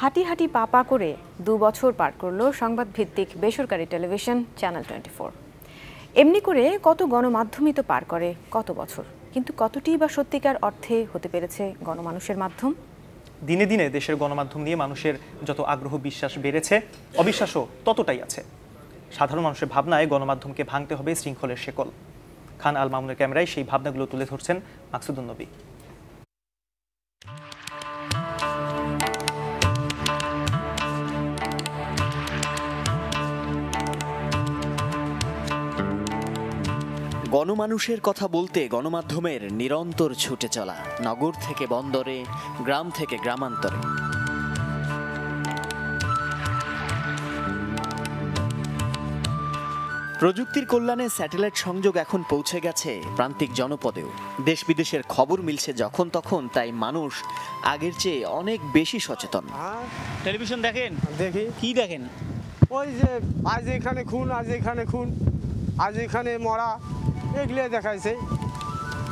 হাঁটি হাঁটি পা পা করে দু বছর পার করল সংবাদ ভিত্তিক বেসরকারি টেলিভিশন চ্যানেল টোয়েন্টি ফোর এমনি করে কত গণমাধ্যমই তো পার করে কত বছর, কিন্তু কতটি বা সত্যিকার অর্থে হতে পেরেছে গণমানুষের মাধ্যম? দিনে দিনে দেশের গণমাধ্যম নিয়ে মানুষের যত আগ্রহ, বিশ্বাস বেড়েছে, অবিশ্বাসও ততটাই আছে। সাধারণ মানুষের ভাবনায় গণমাধ্যমকে ভাঙতে হবে শৃঙ্খলের শেকল। খান আল মামুনের ক্যামেরায় সেই ভাবনাগুলো তুলে ধরছেন মাকসুদুন নবী। গণমানুষের কথা বলতে গণমাধ্যমের নিরন্তর ছুটে চলা নগর থেকে বন্দরে গ্রাম থেকে গ্রামান্তরে। প্রযুক্তির কল্যাণে স্যাটেলাইট সংযোগ এখন পৌঁছে গেছে প্রান্তিক জনপদেও। দেশ বিদেশের খবর মিলছে যখন তখন তাই মানুষ আগের চেয়ে অনেক বেশি সচেতন। হ্যাঁ টেলিভিশন দেখেন? দেখি। কি দেখেন? ওই যে আজ এখানে খুন আজ এখানে খুন আজ এখানে মরা। এগুলো দেখাইছে।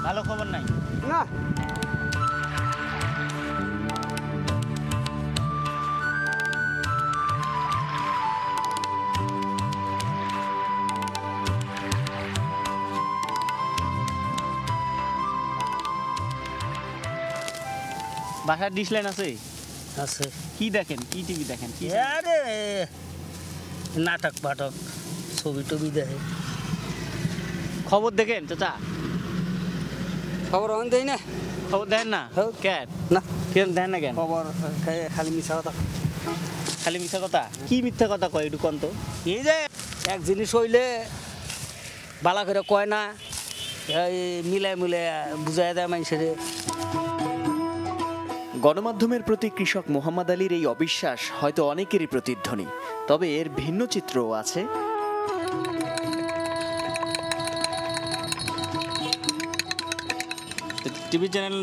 ভালো খবর নাই। না। বাসার ডিশ লাইন আছে? আছে। কি দেখেন? কি টিভি দেখেন? কি আরে নাটক পাটক ছবি টবি দেখে খবর দেখেন চাচা? খবর অন দেয় না। খবর দেখেন না? হ্যাঁ। কেন না। কেন দেখেন না কেন? খবর খালি মিশা কথা। খালি মিথ্যা কথা? কি মিথ্যা কথা কয় একটু কন তো? এই যে এক জিনিস হইলে বালা করে কয় না এই মিলাই মিলাই বুঝাই দেয় মানুষের। গণমাধ্যমের প্রতি কৃষক মোহাম্মদ আলীর এই অবিশ্বাস হয়তো অনেকেরই প্রতিধ্বনি তবে এর ভিন্ন চিত্রও আছে। টিভি চ্যানেল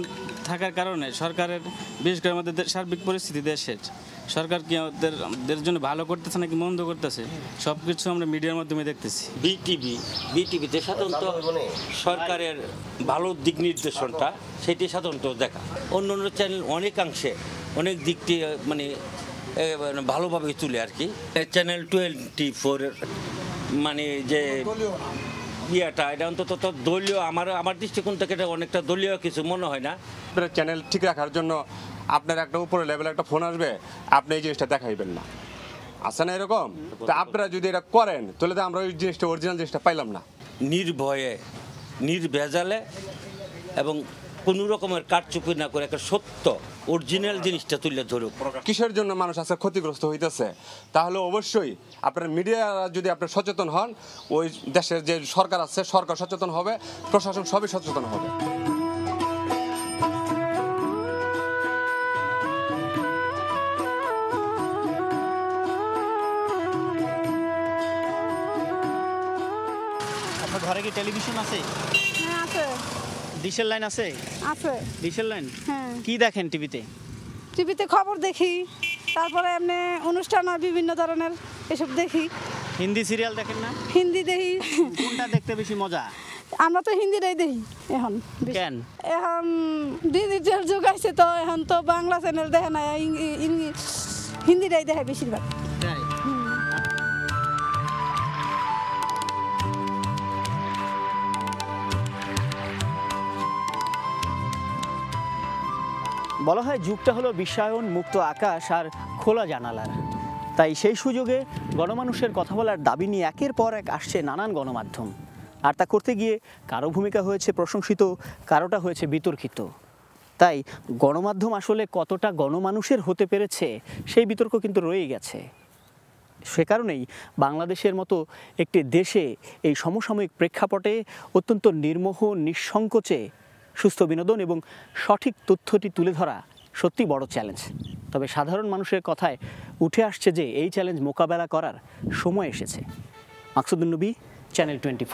থাকার কারণে সরকারের, বিশেষ করে আমাদের সার্বিক পরিস্থিতি দেশের, সরকার কি আমাদের জন্য ভালো করতেছে নাকি মন্দ করতেছে? সব কিছু আমরা মিডিয়ার মাধ্যমে দেখতেছি। বিটিভি বিটিভিতে সাধারণত সরকারের ভালো দিক নির্দেশনটা সেটি সাধারণত দেখা। অন্য অন্য চ্যানেল অনেকাংশে অনেক দিকটি মানে মানে ভালোভাবে তুলে আর কি। চ্যানেল টোয়েন্টি ফোর মানে যে ইয়েটা এটা অন্তত তো দলীয় আমার আমার দৃষ্টিকোণ থেকে এটা অনেকটা দলীয় কিছু মনে হয় না। আপনার চ্যানেল ঠিক রাখার জন্য আপনার একটা উপরে লেভেলে একটা ফোন আসবে আপনি এই জিনিসটা দেখাইবেন না। আছে না এরকম? তো আপনারা যদি এটা করেন তাহলে তো আমরা ওই জিনিসটা অরিজিনাল জিনিসটা পাইলাম না। নির্ভয়ে নির্ভেজালে এবং কোনো রকমের কারচুপি না করে একটা সত্য অরিজিনাল জিনিসটা তুলে ধরুক। কিসের জন্য মানুষ আজকে ক্ষতিগ্রস্ত হইতেছে? তাহলে অবশ্যই আপনার মিডিয়া যদি আপনার সচেতন হন ওই দেশের যে সরকার আছে সরকার সচেতন হবে প্রশাসন সবই সচেতন হবে। আপনার ঘরে কি টেলিভিশন আছে? হ্যাঁ আছে। ডিশের লাইন আছে? আছে। ডিশের লাইন? হ্যাঁ। কি দেখেন টিভিতে? টিভিতে খবর দেখি তারপরে এমনি অনুষ্ঠান হয় বিভিন্ন ধরনের এসব দেখি। হিন্দি সিরিয়াল দেখেন না? হিন্দি দেখি। কোনটা দেখতে বেশি মজা? আমরা তো হিন্দিটাই দেখি এখন। কেন? এখন ডিজিটাল যুগ আছে তো এখন তো বাংলা চ্যানেল দেখে না হিন্দিটাই দেখে বেশিরভাগ। তাই? বলা হয় যুগটা হলো বিশ্বায়ন মুক্ত আকাশ আর খোলা জানালার। তাই সেই সুযোগে গণমানুষের কথা বলার দাবি নিয়ে একের পর এক আসছে নানান গণমাধ্যম। আর তা করতে গিয়ে কারও ভূমিকা হয়েছে প্রশংসিত, কারোটা হয়েছে বিতর্কিত। তাই গণমাধ্যম আসলে কতটা গণমানুষের হতে পেরেছে সেই বিতর্ক কিন্তু রয়ে গেছে। সে কারণেই বাংলাদেশের মতো একটি দেশে এই সমসাময়িক প্রেক্ষাপটে অত্যন্ত নির্মোহ, নিঃসংকোচে সুস্থ বিনোদন এবং সঠিক তথ্যটি তুলে ধরা সত্যি বড় চ্যালেঞ্জ তবে সাধারণ মানুষের কথায় উঠে আসছে যে, এই চ্যালেঞ্জ মোকাবেলা করার সময় এসেছে। মাকসুদুল নবী চ্যানেল টোয়েন্টি